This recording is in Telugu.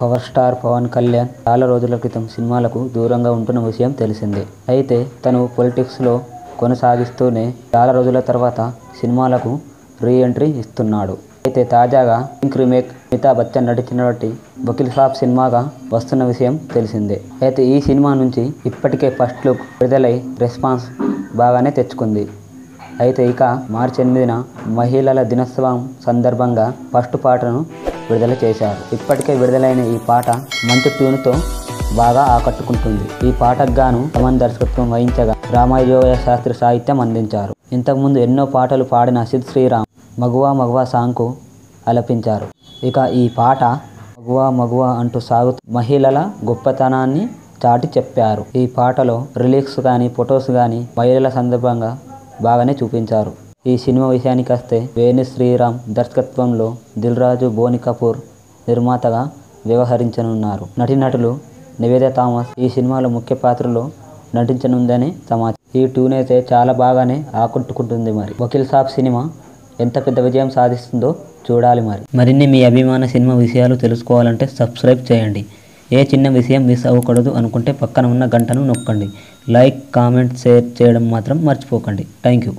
పవర్ స్టార్ పవన్ కళ్యాణ్ చాలా రోజుల క్రితం సినిమాలకు దూరంగా ఉంటున్న విషయం తెలిసిందే. అయితే తను పొలిటిక్స్లో కొనసాగిస్తూనే చాలా రోజుల తర్వాత సినిమాలకు రీ ఎంట్రీ ఇస్తున్నాడు. అయితే తాజాగా పింక్ రీమేక్ అమితాబ్ బచ్చన్ నటించినటువంటి వకీల్ సాబ్ సినిమాగా వస్తున్న విషయం తెలిసిందే. అయితే ఈ సినిమా నుంచి ఇప్పటికే ఫస్ట్ లుక్ విడుదలై రెస్పాన్స్ బాగానే తెచ్చుకుంది. అయితే ఇక మార్చి ఎనిమిదిన మహిళల దినోత్సవం సందర్భంగా ఫస్ట్ పాటను విడుదల చేశారు. ఇప్పటికే విడుదలైన ఈ పాట మంచి ట్యూన్తో బాగా ఆకట్టుకుంటుంది. ఈ పాటకు గాను తమన్ దర్శకత్వం వహించగా రామాయోగ శాస్త్రి సాహిత్యం అందించారు. ఇంతకుముందు ఎన్నో పాటలు పాడిన సిద్ శ్రీరామ్ మగువా మగువా సాంగ్కు అలపించారు. ఇక ఈ పాట మగువా మగువా అంటూ సాగుతూ మహిళల గొప్పతనాన్ని చాటి చెప్పారు. ఈ పాటలో రిలీక్స్ కానీ ఫొటోస్ కానీ మహిళల సందర్భంగా బాగానే చూపించారు. ఈ సినిమా విషయానికి వస్తే వేణు శ్రీరామ్ దర్శకత్వంలో దిల్ రాజు బోని కపూర్ నిర్మాతగా వ్యవహరించనున్నారు. నటీనటులు నివేద థామస్ ఈ సినిమాలో ముఖ్య పాత్రలో నటించనుందని సమాచారం. ఈ ట్యూన్ అయితే చాలా బాగానే ఆకట్టుకుంటుంది మరి. వకీల్ సాబ్ సినిమా ఎంత పెద్ద విజయం సాధిస్తుందో చూడాలి మరి. మరిన్ని మీ అభిమాన సినిమా విషయాలు తెలుసుకోవాలంటే సబ్స్క్రైబ్ చేయండి. ఏ చిన్న విషయం మిస్ అవ్వకూడదు అనుకుంటే పక్కన ఉన్న గంటను నొక్కండి. లైక్ కామెంట్ షేర్ చేయడం మాత్రం మర్చిపోకండి. Thank you